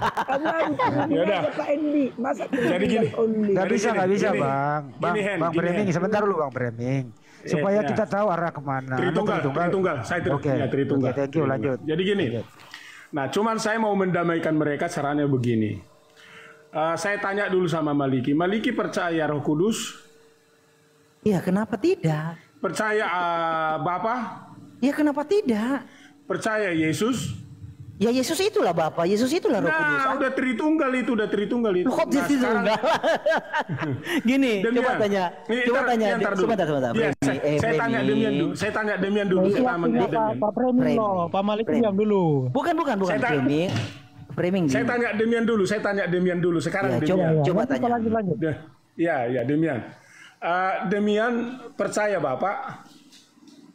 Ya udah. Pak Endi. Masa Jadi gini. Jadi bisa, nggak bisa, gini. Bang. Bang, Gini, Bang Breming, sebentar dulu Bang Breming. Supaya ya. kita tahu arah ke mana. Tritunggal, Tritunggal. Saya tri, Oke, ya, Tritunggal. Oke, thank you, lanjut. Jadi gini. Nah, cuman saya mau mendamaikan mereka caranya begini. Eh, saya tanya dulu sama Maliki. Maliki percaya Roh Kudus? Iya, kenapa tidak? Percaya eh, Bapa? Ya kenapa tidak? Percaya Yesus? Ya Yesus itulah Bapa, Yesus itulah Roh Kudus. Nah, udah Tritunggal itu, udah Tritunggal itu. Kok Nah, jadi sekarang- tunggal? Gini, Demian. coba tanya, Ini, coba tanya, iya, ntar dulu. sebentar, sebentar. Iya, Premi, saya, eh, saya tanya Premi. Demian dulu. Saya tanya Demian dulu. Saya tanya Iya, Pak, Demian. Pak Premi Premi. loh, Pak Malik Premi. diam dulu. Bukan, bukan, bukan Saya tak- framing. Saya tanya Demian dulu. Saya tanya Demian dulu. Sekarang Ya, Demian. coba, Ya, coba nanti tanya. Lanjut lanjut. Ya, ya Demian. Eh, Demian percaya Bapak?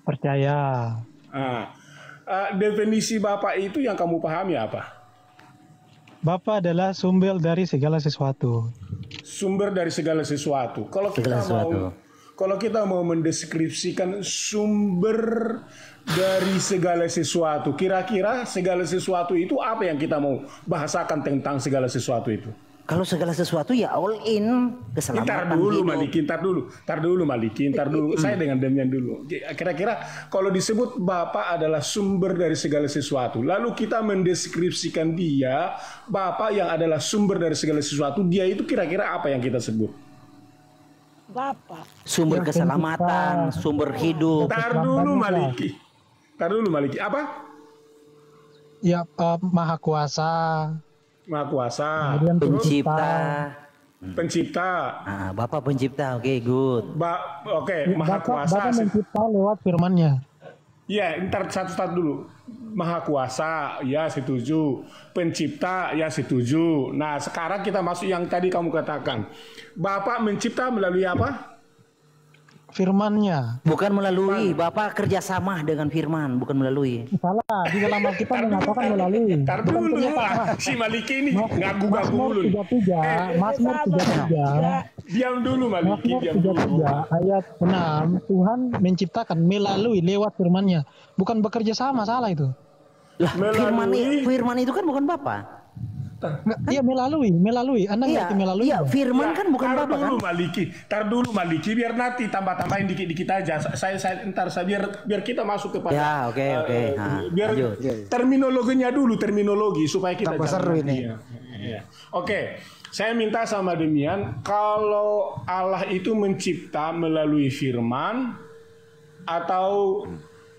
Percaya. Ah. Eh, definisi Bapak itu yang kamu pahami apa? Bapak adalah sumber dari segala sesuatu. Sumber dari segala sesuatu. Kalau kita Segala sesuatu. mau kalau kita mau mendeskripsikan sumber dari segala sesuatu, kira-kira segala sesuatu itu apa yang kita mau bahasakan tentang segala sesuatu itu? Kalau segala sesuatu ya all in keselamatan Ntar dulu hidup. Maliki, ntar dulu, ntar dulu Maliki, ntar dulu. Saya dengan Demian dulu. Kira-kira kalau disebut Bapak adalah sumber dari segala sesuatu, lalu kita mendeskripsikan dia, Bapak yang adalah sumber dari segala sesuatu, dia itu kira-kira apa yang kita sebut? Bapak. Sumber keselamatan, sumber hidup. Ntar dulu Maliki. Ntar dulu Maliki. Apa? Ya, eh, maha kuasa. Maha kuasa. Kemudian Pencipta. Pencipta. Ah, Bapak pencipta, oke good. Ba Oke, Maha Bapak, kuasa. Bapak mencipta lewat firman-Nya. Ya, ntar satu-satu dulu. Maha kuasa, ya setuju. Pencipta, ya setuju. Nah, sekarang kita masuk yang tadi kamu katakan. Bapak mencipta melalui apa? Firman-Nya. Bukan melalui, Bapak kerjasama dengan firman, bukan melalui. Salah, di dalam Alkitab mengatakan melalui. Ntar dulu. ah, Si Maliki ini ngagu-ngagu Mazmur dulu. 33, Mazmur 33, Diam dulu Maliki, Mazmur diam dulu. 33 ayat 6, Tuhan menciptakan melalui lewat firman-Nya. Bukan bekerja sama, salah itu. Lah, firman, firman itu kan bukan Bapak. Nggak, Iya melalui, melalui. Anda Iya, ngerti melalui? iya, firman kan bukan tar Bapak kan? dulu Maliki, tar dulu Maliki, biar nanti tambah-tambahin dikit-dikit aja. Saya, saya, ntar saya biar biar kita masuk kepada. Ya, oke, eh, oke. eh, Nah, biar lanjut. terminologinya dulu, terminologi supaya kita. Tambah seru ini. Iya, iya. Oke, saya minta sama Demian, kalau Allah itu mencipta melalui Firman atau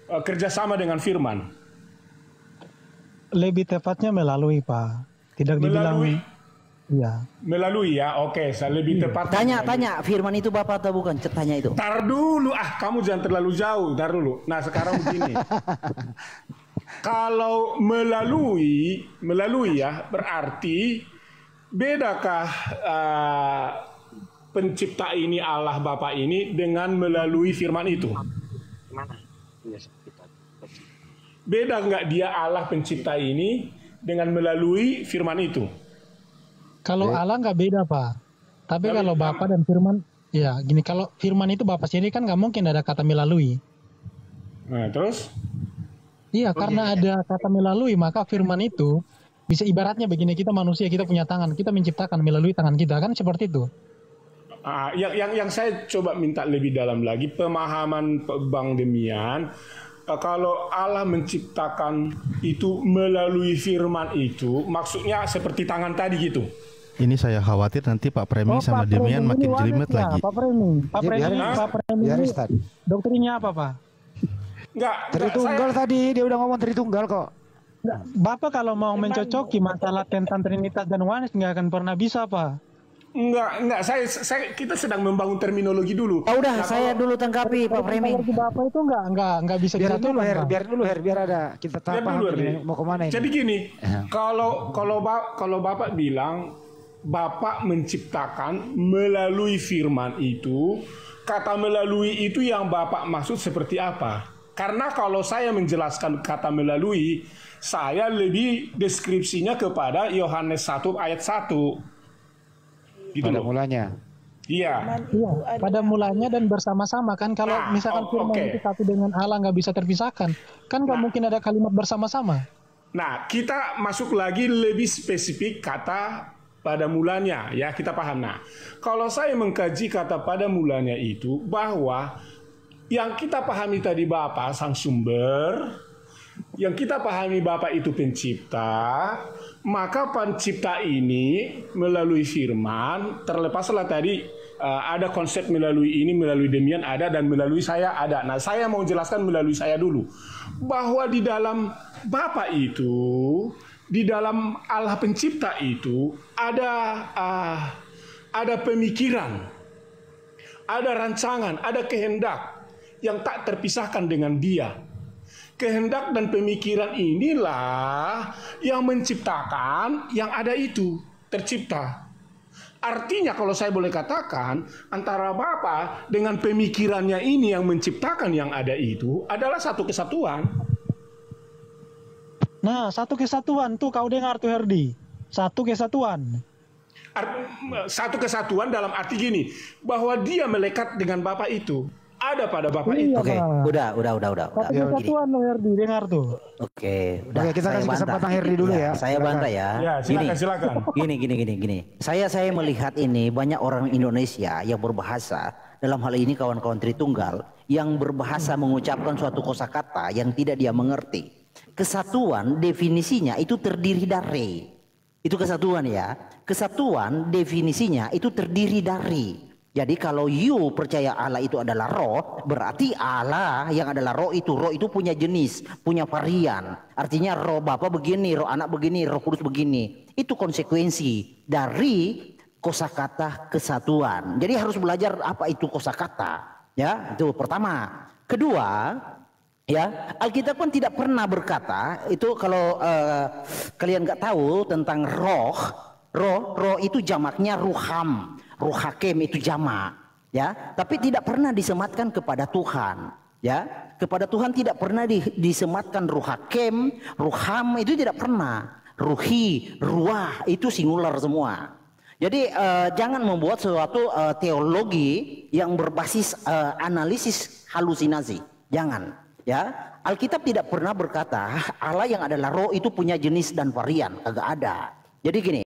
eh, kerjasama dengan Firman. Lebih tepatnya melalui, Pak. Tidak dibilang Melalui, Iya. melalui ya. Oke, saya lebih tepat. Tanya, tanya, firman itu Bapak atau bukan? Cet- Tanya itu. Tar dulu, ah kamu jangan terlalu jauh, tar dulu. Nah sekarang begini, kalau melalui, melalui ya berarti bedakah uh, pencipta ini Allah Bapa ini dengan melalui firman itu? Beda nggak dia Allah pencipta ini dengan melalui firman itu? Kalau Allah nggak beda, Pak. Tapi Tapi kalau sama. Bapak dan firman, ya gini, kalau firman itu Bapak sendiri kan nggak mungkin ada kata melalui. Nah terus? Iya, karena ada kata melalui, maka firman itu bisa ibaratnya begini, kita manusia, kita punya tangan, kita menciptakan melalui tangan kita, kan seperti itu. Ah, yang yang yang saya coba minta lebih dalam lagi pemahaman Bang Demian kalau Allah menciptakan itu melalui firman itu maksudnya seperti tangan tadi gitu. Ini saya khawatir nanti Pak Premi sama Pak Demian Premi makin jelimet ya, lagi. Pak Premi, Pak Premi, biarin, Pak Premi tadi. doktrinnya apa, Pak? Enggak, Tritunggal tadi dia udah ngomong Tritunggal kok. Bapak kalau mau mencocoki masalah tentang Trinitas dan Oneness nggak akan pernah bisa, Pak. Enggak, enggak saya saya kita sedang membangun terminologi dulu. Oh, udah, Nah, saya dulu tanggapi Pak Framing. Kalau Bapak itu nggak nggak nggak bisa Biar dulu Her, biar dulu Her, biar ada kita Biar tahu dulu, Herdi. mau ke mana ini. Jadi gini, Ya. kalau kalau ba- kalau Bapak bilang Bapak menciptakan melalui firman itu, kata melalui itu yang Bapak maksud seperti apa? Karena kalau saya menjelaskan kata melalui, saya lebih deskripsinya kepada Yohanes 1 ayat 1. Gitu pada loh. mulanya. Iya. Iya, pada mulanya dan bersama-sama kan kalau Ah, misalkan oh, firman oke. itu satu dengan Allah nggak bisa terpisahkan, kan nggak mungkin ada kalimat bersama-sama. Nah, kita masuk lagi lebih spesifik kata pada mulanya ya kita paham. Nah, kalau saya mengkaji kata pada mulanya itu bahwa yang kita pahami tadi Bapak sang sumber, yang kita pahami Bapak itu pencipta, maka pencipta ini melalui firman terlepaslah tadi uh, ada konsep melalui ini, melalui demian ada dan melalui saya ada. Nah, saya mau jelaskan melalui saya dulu bahwa di dalam Bapa itu, di dalam Allah pencipta itu ada uh, ada pemikiran, ada rancangan, ada kehendak yang tak terpisahkan dengan Dia. Kehendak dan pemikiran inilah yang menciptakan yang ada itu tercipta. Artinya kalau saya boleh katakan antara Bapa dengan pemikirannya ini yang menciptakan yang ada itu adalah satu kesatuan. Nah, satu kesatuan tuh kau dengar tuh Herdi. Satu kesatuan. Art- satu kesatuan dalam arti gini bahwa dia melekat dengan Bapa itu ada pada Bapa itu. Iya, Oke, Pak. udah, udah, udah, udah. Satu udah. Gini. kesatuan tuh Herdi, dengar tuh. Oke, udah. Oke, kita saya kasih bantah. kesempatan Herdi dulu ya. Saya Silakan. bantah ya. Ya, silakan silakan. Gini, gini, gini, gini. Saya saya melihat ini banyak orang Indonesia yang berbahasa dalam hal ini kawan-kawan Tritunggal yang berbahasa mengucapkan suatu kosakata yang tidak dia mengerti. Kesatuan definisinya itu terdiri dari itu kesatuan ya. Kesatuan definisinya itu terdiri dari. Jadi kalau you percaya Allah itu adalah roh, berarti Allah yang adalah roh itu, roh itu punya jenis, punya varian. Artinya roh Bapa begini, roh anak begini, roh kudus begini. Itu konsekuensi dari kosakata kesatuan. Jadi harus belajar apa itu kosakata. Ya, itu pertama. Kedua, Ya, Alkitab kan tidak pernah berkata itu kalau eh, kalian nggak tahu tentang roh, roh, roh itu jamaknya ruham, ruh hakim itu jamak, ya. Tapi tidak pernah disematkan kepada Tuhan, ya. Kepada Tuhan tidak pernah di- disematkan ruh hakim, ruham itu tidak pernah. Ruhi, ruah itu singular semua. Jadi eh, jangan membuat suatu eh, teologi yang berbasis eh, analisis halusinasi. Jangan. Ya, Alkitab tidak pernah berkata Allah yang adalah roh itu punya jenis dan varian, kagak ada. Jadi gini,